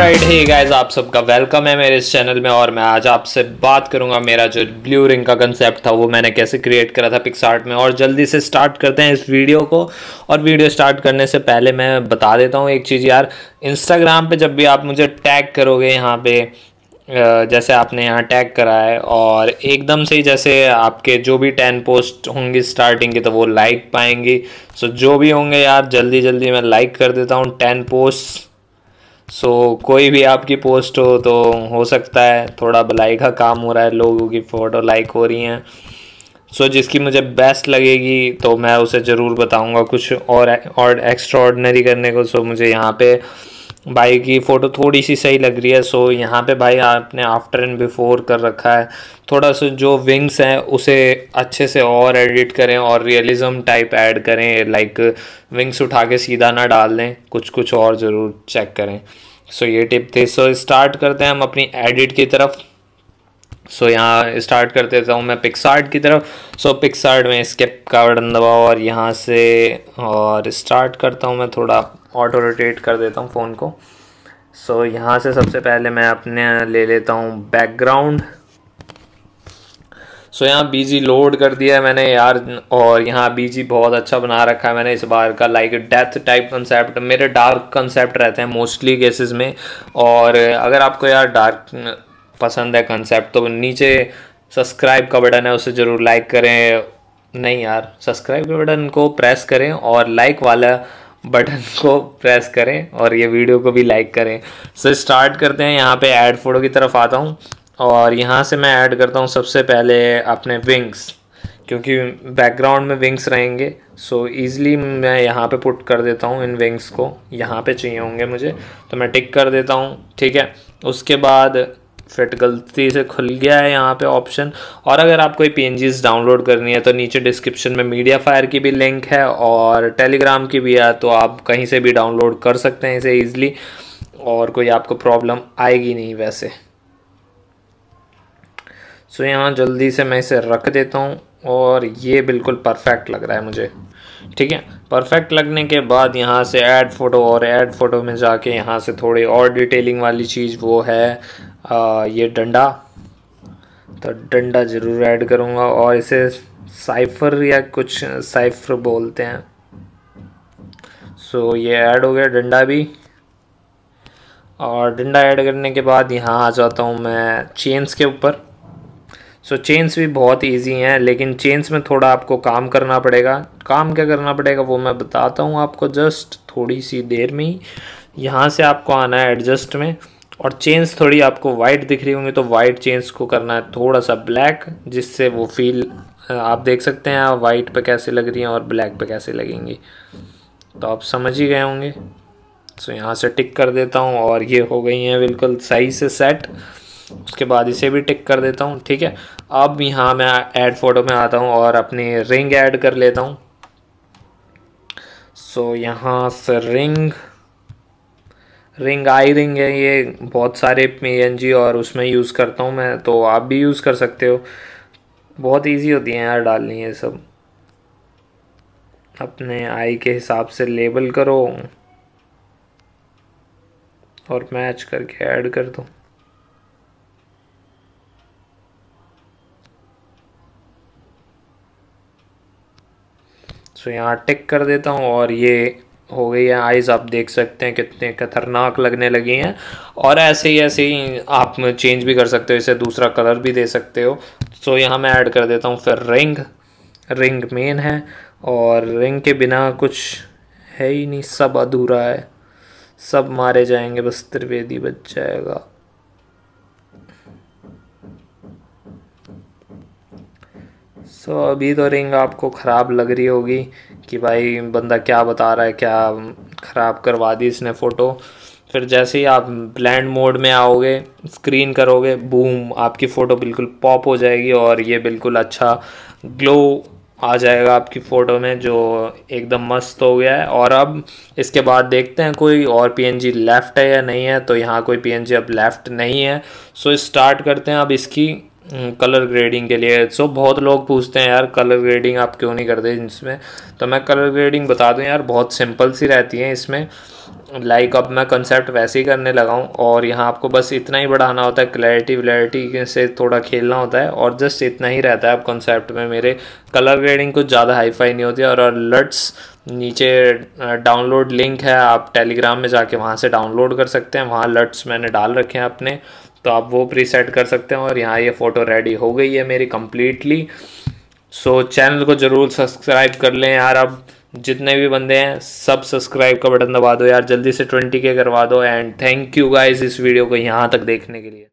Right hey guys आप सबका welcome है मेरे इस चैनल में और मैं आज आपसे बात करूँगा मेरा जो ब्लू रिंग का कंसेप्ट था, वो मैंने कैसे क्रिएट करा था पिक्सार्ट में और जल्दी से स्टार्ट करते हैं इस वीडियो को। और वीडियो स्टार्ट करने से पहले मैं बता देता हूँ एक चीज़ यार इंस्टाग्राम पे जब भी आप मुझे टैग करोगे यहाँ पे जैसे आपने यहाँ टैग करा है और एकदम से ही जैसे आपके जो भी टेन पोस्ट होंगी स्टार्टिंग की तो वो लाइक पाएँगी। सो जो भी होंगे यार जल्दी जल्दी मैं लाइक कर देता हूँ टेन पोस्ट सो so, कोई भी आपकी पोस्ट हो तो हो सकता है थोड़ा भलाई का काम हो रहा है लोगों की फ़ोटो लाइक हो रही हैं। सो so, जिसकी मुझे बेस्ट लगेगी तो मैं उसे ज़रूर बताऊँगा कुछ और और एक्स्ट्रा करने को सो so, मुझे यहाँ पे भाई की फ़ोटो थोड़ी सी सही लग रही है सो यहाँ पे भाई आपने आफ्टर एंड बिफोर कर रखा है। थोड़ा सा जो विंग्स हैं, उसे अच्छे से और एडिट करें और रियलिज़म टाइप ऐड करें लाइक विंग्स उठा के सीधा ना डाल दें कुछ कुछ और ज़रूर चेक करें। सो ये टिप थी। सो स्टार्ट करते हैं हम अपनी एडिट की तरफ़। सो so, यहाँ स्टार्ट कर देता हूँ मैं पिक्सार्ट की तरफ़। सो so, पिक्सार्ट में स्केप का बटन दबाओ और यहाँ से और स्टार्ट करता हूँ मैं थोड़ा। ऑटो रोटेट कर देता हूँ फ़ोन को। सो so, यहाँ से सबसे पहले मैं अपने ले लेता हूँ बैकग्राउंड सो यहाँ बीजी लोड कर दिया है मैंने यार और यहाँ बीजी बहुत अच्छा बना रखा है मैंने इस बार का। लाइक डेथ टाइप कंसेप्ट मेरे डार्क कंसेप्ट रहते हैं मोस्टली केसेस में। और अगर आपको यार डार्क पसंद है कंसेप्ट तो नीचे सब्सक्राइब का बटन है, उसे ज़रूर लाइक करें। नहीं यार सब्सक्राइब के बटन को प्रेस करें और लाइक वाला बटन को प्रेस करें और ये वीडियो को भी लाइक करें। सो स्टार्ट करते हैं, यहाँ पे ऐड फ़ोटो की तरफ़ आता हूँ और यहाँ से मैं ऐड करता हूँ सबसे पहले अपने विंग्स क्योंकि बैकग्राउंड में विंग्स रहेंगे। सो ईज़िली मैं यहाँ पे पुट कर देता हूँ इन विंग्स को, यहाँ पे चाहिए होंगे मुझे। तो मैं टिक कर देता हूँ, ठीक है? उसके बाद फिट गलती से खुल गया है यहाँ पे ऑप्शन और अगर आप कोई पी डाउनलोड करनी है तो नीचे डिस्क्रिप्शन में मीडिया फायर की भी लिंक है और टेलीग्राम की भी है तो आप कहीं से भी डाउनलोड कर सकते हैं इसे ईजिली और कोई आपको प्रॉब्लम आएगी नहीं वैसे। सो यहाँ जल्दी से मैं इसे रख देता हूँ और ये बिल्कुल परफेक्ट लग रहा है मुझे। ठीक है? परफेक्ट लगने के बाद यहाँ से ऐड फ़ोटो और ऐड फ़ोटो में जाके यहाँ से थोड़ी और डिटेलिंग वाली चीज़ वो है आ, ये डंडा। तो डंडा ज़रूर ऐड करूँगा और इसे साइफर या कुछ साइफर बोलते हैं। सो ये ऐड हो गया डंडा भी। और डंडा ऐड करने के बाद यहाँ आ जाता हूँ मैं चेन्स के ऊपर। सो so, चेन्स भी बहुत इजी हैं लेकिन चेन्स में थोड़ा आपको काम करना पड़ेगा। काम क्या करना पड़ेगा वो मैं बताता हूँ आपको जस्ट थोड़ी सी देर में ही। यहाँ से आपको आना है एडजस्ट में और चेन्स थोड़ी आपको वाइट दिख रही होंगी तो वाइट चेन्स को करना है थोड़ा सा ब्लैक जिससे वो फील आप देख सकते हैं वाइट पे कैसे लग रही हैं और ब्लैक पे कैसे लगेंगी। तो आप समझ ही गए होंगे। सो so, यहाँ से टिक कर देता हूँ और ये हो गई हैं बिल्कुल सही से सेट उसके बाद इसे भी टिक कर देता हूँ, ठीक है? अब यहाँ मैं ऐड फ़ोटो में आता हूँ और अपनी रिंग ऐड कर लेता हूँ। सो यहाँ से रिंग रिंग आई रिंग है ये, बहुत सारे पी और उसमें यूज़ करता हूँ मैं तो आप भी यूज़ कर सकते हो। बहुत इजी होती है यार डालनी है सब। अपने आई के हिसाब से लेबल करो और मैच करके ऐड कर दो। सो यहाँ टिक कर देता हूँ और ये हो गई है आइज़ आप देख सकते हैं कितने खतरनाक लगने लगी हैं। और ऐसे ही ऐसे ही आप चेंज भी कर सकते हो, इसे दूसरा कलर भी दे सकते हो। सो यहाँ मैं ऐड कर देता हूँ फिर रिंग रिंग मेन है और रिंग के बिना कुछ है ही नहीं, सब अधूरा है। सब मारे जाएँगे, बस त्रिवेदी बच जाएगा। सो so, अभी तो रिंग आपको ख़राब लग रही होगी कि भाई बंदा क्या बता रहा है क्या ख़राब करवा दी इसने फ़ोटो फिर जैसे ही आप ब्लैंड मोड में आओगे स्क्रीन करोगे बूम आपकी फ़ोटो बिल्कुल पॉप हो जाएगी और ये बिल्कुल अच्छा ग्लो आ जाएगा आपकी फ़ोटो में जो एकदम मस्त हो गया है। और अब इसके बाद देखते हैं कोई और पीएनजी लेफ़्ट है या नहीं है तो यहाँ कोई पीएनजी अब लेफ़्ट नहीं है। सो स्टार्ट करते हैं अब इसकी। कलर ग्रेडिंग के लिए। सो बहुत लोग पूछते हैं यार कलर ग्रेडिंग आप क्यों नहीं करते इसमें? तो मैं कलर ग्रेडिंग बता दूँ यार बहुत सिंपल सी रहती है इसमें। लाइक like, अब मैं कंसेप्ट वैसे ही करने लगा हूँ और यहाँ आपको बस इतना ही बढ़ाना होता है। क्लैरिटी व्लैरिटी से थोड़ा खेलना होता है और जस्ट इतना ही रहता है अब कंसेप्ट में मेरे। कलर ग्रेडिंग कुछ ज़्यादा हाईफाई नहीं होती और लट्स नीचे डाउनलोड लिंक है आप टेलीग्राम में जाके वहाँ से डाउनलोड कर सकते हैं। वहाँ लट्स मैंने डाल रखे हैं अपने। तो आप वो प्री सेट कर सकते हैं और यहाँ ये फ़ोटो रेडी हो गई है मेरी कम्प्लीटली सो चैनल को ज़रूर सब्सक्राइब कर लें यार अब जितने भी बंदे हैं, सब सब्सक्राइब का बटन दबा दो यार। जल्दी से ट्वेंटी के करवा दो एंड थैंक यू गाइस इस वीडियो को यहाँ तक देखने के लिए।